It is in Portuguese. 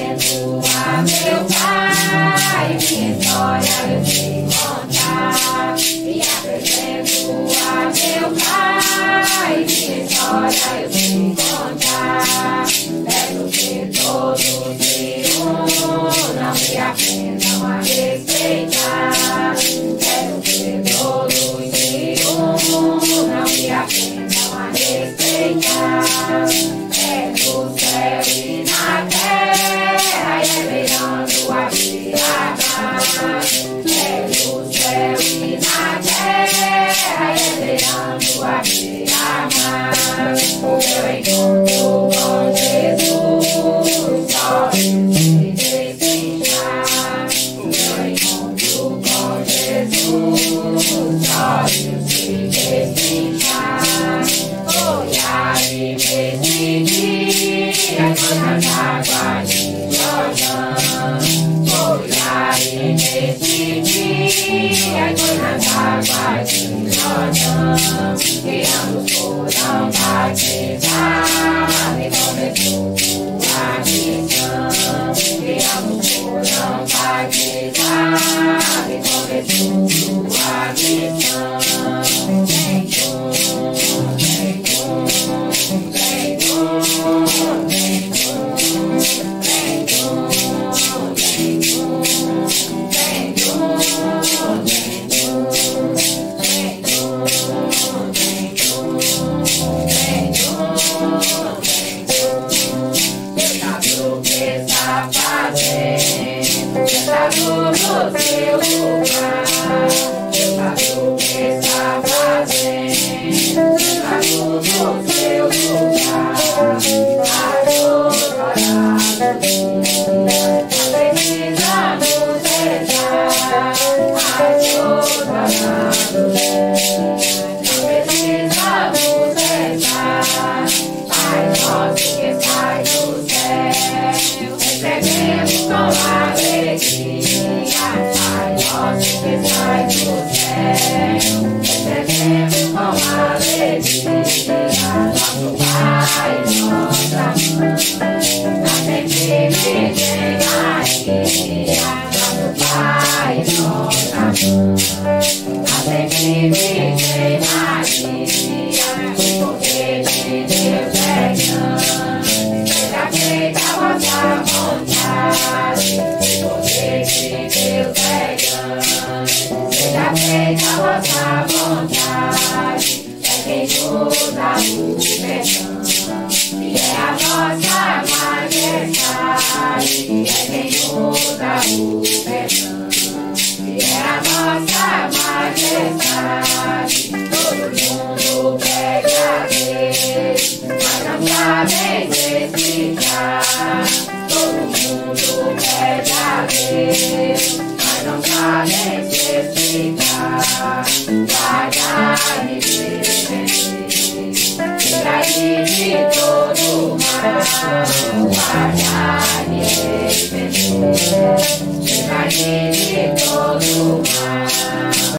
apresento a meu pai, história eu Vajra, Vajra, Vajra, Vajra, Vajra, Vajra, seu lugar, eu faço questão. que sai do céu, recebemos com alegria nosso Pai, nossa mãe, a sempre me Nosso Pai, nossa mãe, a sempre me a vossa vontade, é quem toda o perdão, e é a vossa Thank you.